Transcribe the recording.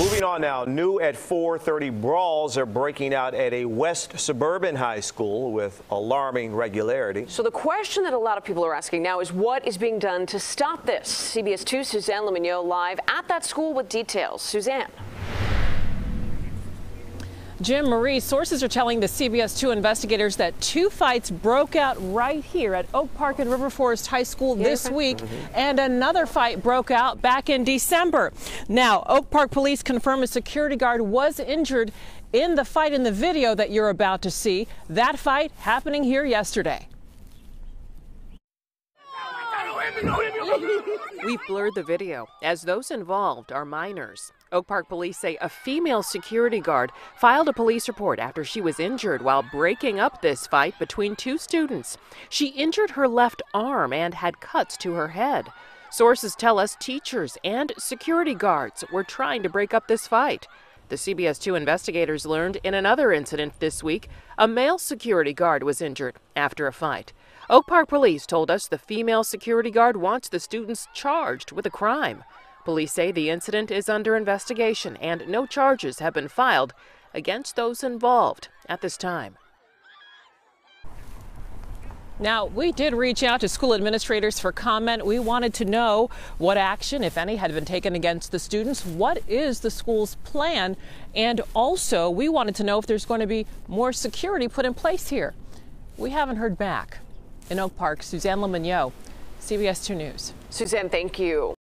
Moving on now, new at 4:30 brawls are breaking out at a West suburban high school with alarming regularity. So the question that a lot of people are asking now is what is being done to stop this? CBS 2 Suzanne Le live at that school with details. Suzanne. Jim Marie, sources are telling the CBS 2 investigators that two fights broke out right here at Oak Park and River Forest High School this week, mm -hmm. and another fight broke out back in December. Now, Oak Park police confirm a security guard was injured in the fight in the video that you're about to see. That fight happening here yesterday. We've blurred the video, as those involved are minors. Oak Park police say a female security guard filed a police report after she was injured while breaking up this fight between two students. She injured her left arm and had cuts to her head. Sources tell us teachers and security guards were trying to break up this fight. The CBS 2 investigators learned in another incident this week a male security guard was injured after a fight. Oak Park police told us the female security guard wants the students charged with a crime. Police say the incident is under investigation and no charges have been filed against those involved at this time. Now, we did reach out to school administrators for comment. We wanted to know what action, if any, had been taken against the students. What is the school's plan? And also, we wanted to know if there's going to be more security put in place here. We haven't heard back. In Oak Park, Suzanne Le CBS 2 News. Suzanne, thank you.